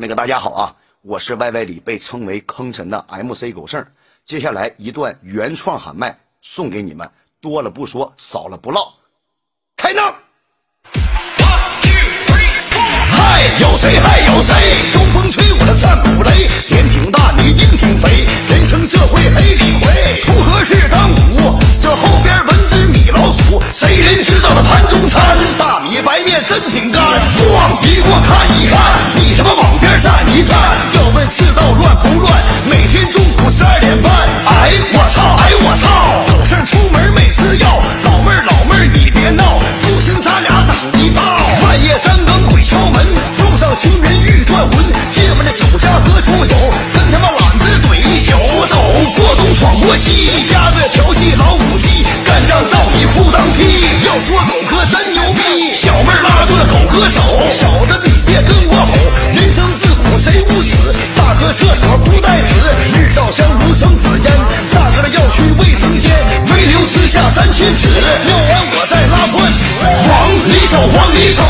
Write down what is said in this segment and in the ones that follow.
那个大家好啊，我是 YY 里被称为坑神的 MC 狗剩。接下来一段原创喊麦送给你们，多了不说，少了不唠，开闹！嗨，有谁还有谁？东风吹，我的战鼓擂，脸挺大，你硬挺肥，人生社会黑李逵，锄禾日当午，这后边文之米老鼠，谁人知道的盘中餐？家何处有？跟他妈懒子怼一宿，我走过东闯过西，鸭子调戏老母鸡，干仗照你裤裆踢。要说狗哥真牛逼，小妹拉住狗哥手，小子你别跟我吼，人生自古谁无死？大哥厕所不带纸，日照香炉生紫烟，大哥的要去卫生间，飞流直下三千尺，尿完我再拉破屎。往里走，黄里走，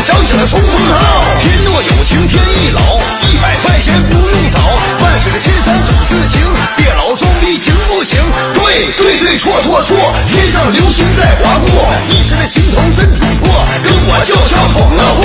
想起了冲锋号天若有情天亦老一百块钱不用找万水千山总是情别老装逼行不行？对对对错错错天上流星在划过一时的心头真捅破跟我叫嚣闯了祸。